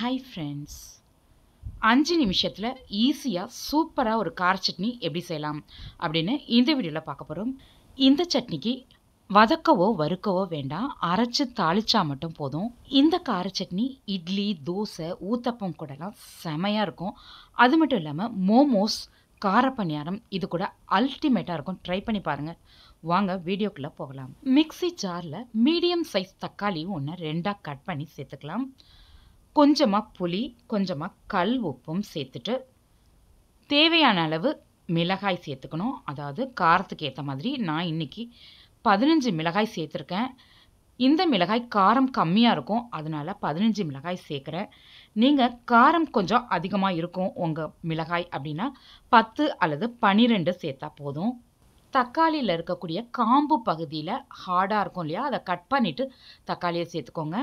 Hi friends அஞ்சு நிமிஷத்தில் ஈஸியாக சூப்பராக ஒரு கார சட்னி எப்படி செய்யலாம் அப்படின்னு இந்த வீடியோவில் பார்க்க போகிறோம் இந்த சட்னிக்கு வதக்கவோ வறுக்கவோ வேண்டாம். அரைச்சி தாளிச்சா மட்டும் போதும். இந்த கார சட்னி இட்லி தோசை ஊத்தப்பம் கூடலாம் செமையாக இருக்கும். அது மட்டும் இல்லாமல் மோமோஸ் கார பணியாரம் இது கூட அல்டிமேட்டாக இருக்கும். ட்ரை பண்ணி பாருங்கள் வாங்க வீடியோக்குள்ளே போகலாம். மிக்ஸி ஜாரில் மீடியம் சைஸ் தக்காளி ஒன்று ரெண்டாக கட் பண்ணி சேர்த்துக்கலாம். கொஞ்சமாக புளி கொஞ்சமாக கல் உப்பும் சேர்த்துட்டு தேவையான அளவு மிளகாய் சேர்த்துக்கணும். அதாவது காரத்துக்கு ஏற்ற மாதிரி நான் இன்றைக்கி பதினஞ்சு மிளகாய் சேர்த்துருக்கேன். இந்த மிளகாய் காரம் கம்மியாக இருக்கும். அதனால் பதினஞ்சு மிளகாய் சேர்க்குறேன். நீங்கள் காரம் கொஞ்சம் அதிகமாக இருக்கும் உங்கள் மிளகாய் அப்படின்னா பத்து அல்லது பன்னிரெண்டு சேர்த்தா போதும். தக்காளியில் இருக்கக்கூடிய காம்பு பகுதியில் ஹார்டாக இருக்கும் இல்லையா? அதை கட் பண்ணிவிட்டு தக்காளியை சேர்த்துக்கோங்க.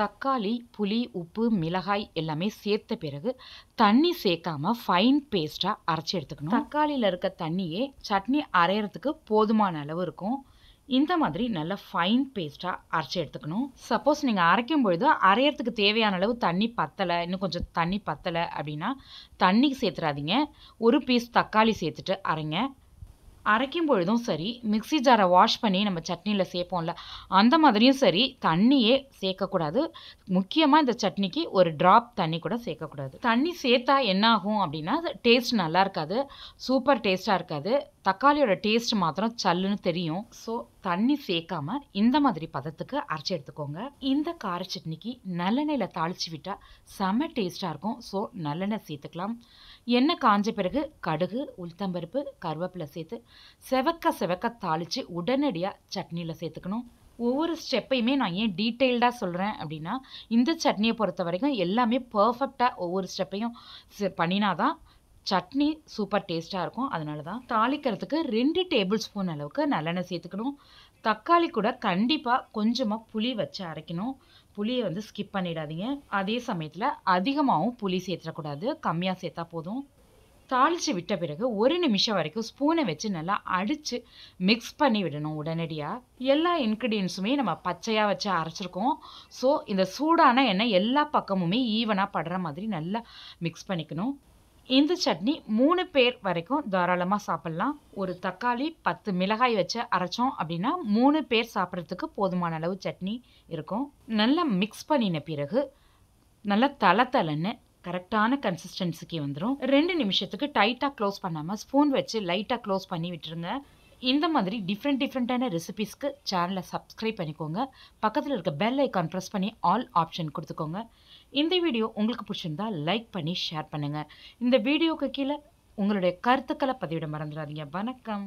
தக்காளி புளி உப்பு மிளகாய் எல்லாமே சேர்த்த பிறகு தண்ணி சேர்க்காம ஃபைன் பேஸ்ட்டாக அரைச்சி எடுத்துக்கணும். தக்காளியில் இருக்க தண்ணியே சட்னி அரைகிறதுக்கு போதுமான அளவு இருக்கும். இந்த மாதிரி நல்ல ஃபைன் பேஸ்ட்டாக அரைச்சி எடுத்துக்கணும். சப்போஸ் நீங்கள் அரைக்கும் பொழுது அரையிறதுக்கு தேவையான அளவு தண்ணி பத்தலை இன்னும் கொஞ்சம் தண்ணி பத்தலை அப்படின்னா தண்ணி சேர்த்துறாதீங்க. ஒரு பீஸ் தக்காளி சேர்த்துட்டு அரைங்க. அரைக்கும் பொழுதும் சரி மிக்ஸி ஜாரை வாஷ் பண்ணி நம்ம சட்னியில் சேர்ப்போம்ல அந்த மாதிரியும் சரி தண்ணியே சேர்க்கக்கூடாது முக்கியமாக இந்த சட்னிக்கு ஒரு ட்ராப் தண்ணி கூட சேர்க்கக்கூடாது தண்ணி சேர்த்தா என்ன ஆகும் அப்படின்னா டேஸ்ட் நல்லா இருக்காது சூப்பர் டேஸ்ட்டாக இருக்காது. தக்காளியோட டேஸ்ட் மாத்திரம் சல்லுன்னு தெரியும். ஸோ தண்ணி சேர்க்காம இந்த மாதிரி பதத்துக்கு அரைச்சி எடுத்துக்கோங்க. இந்த கார சட்னிக்கு நல்லெண்ணெயில் தாளித்து விட்டால் செம டேஸ்ட்டாக இருக்கும். ஸோ நல்லெண்ணெய் சேர்த்துக்கலாம். எண்ணெய் காஞ்ச பிறகு கடுகு உளுத்தம்பருப்பு கருவேப்பிலை சேர்த்து செவக்க செவக்க தாளித்து உடனடியாக சட்னியில் சேர்த்துக்கணும். ஒவ்வொரு ஸ்டெப்பையுமே நான் ஏன் டீட்டெயில்டாக சொல்கிறேன் அப்படின்னா இந்த சட்னியை பொறுத்த வரைக்கும் எல்லாமே பர்ஃபெக்டாக ஒவ்வொரு ஸ்டெப்பையும் பண்ணினா தான் சட்னி சூப்பர் டேஸ்ட்டாக இருக்கும். அதனால தான் தாளிக்கிறதுக்கு ரெண்டு டேபிள் ஸ்பூன் அளவுக்கு நல்லெண்ணெய் சேர்த்துக்கணும். தக்காளி கூட கண்டிப்பாக கொஞ்சமாக புளி வச்சு அரைக்கணும். புளியை வந்து ஸ்கிப் பண்ணிடாதீங்க. அதே சமயத்தில் அதிகமாகவும் புளி சேர்த்துடக்கூடாது. கம்மியாக சேர்த்தா போதும். தாளித்து விட்ட பிறகு ஒரு நிமிஷம் வரைக்கும் ஸ்பூனை வச்சு நல்லா அடித்து மிக்ஸ் பண்ணி விடணும் உடனடியாக எல்லா இன்க்ரீடியன்ஸுமே நம்ம பச்சையாக வச்சு அரைச்சிருக்கோம். ஸோ இந்த சூடான எண்ணெய் எல்லா பக்கமுமே ஈவனாக படுற மாதிரி நல்லா மிக்ஸ் பண்ணிக்கணும். இந்த சட்னி மூணு பேர் வரைக்கும் தாராளமாக சாப்பிட்லாம். ஒரு தக்காளி பத்து மிளகாய் வச்சு அரைச்சோம் அப்படின்னா மூணு பேர் சாப்பிட்றதுக்கு போதுமான அளவு சட்னி இருக்கும். நல்லா மிக்ஸ் பண்ணின பிறகு நல்லா தலை தலைன்னு கரெக்டான கன்சிஸ்டன்சிக்கு வந்துடும் ரெண்டு நிமிஷத்துக்கு டைட்டாக க்ளோஸ் பண்ணாமல் ஸ்பூன் வச்சு லைட்டாக க்ளோஸ் பண்ணி விட்டுருங்க. இந்த மாதிரி டிஃப்ரெண்ட் டிஃப்ரெண்ட்டான ரெசிபீஸ்க்கு சேனலை சப்ஸ்கிரைப் பண்ணிக்கோங்க. பக்கத்தில் இருக்க பெல் ஐக்கான் ப்ரெஸ் பண்ணி ஆல் ஆப்ஷன் கொடுத்துக்கோங்க. இந்த வீடியோ உங்களுக்கு பிடிச்சிருந்தா லைக் பண்ணி ஷேர் பண்ணுங்கள் இந்த வீடியோக்கு கீழே உங்களுடைய கருத்துக்களை பதிவிட மறந்துடாதீங்க. வணக்கம்.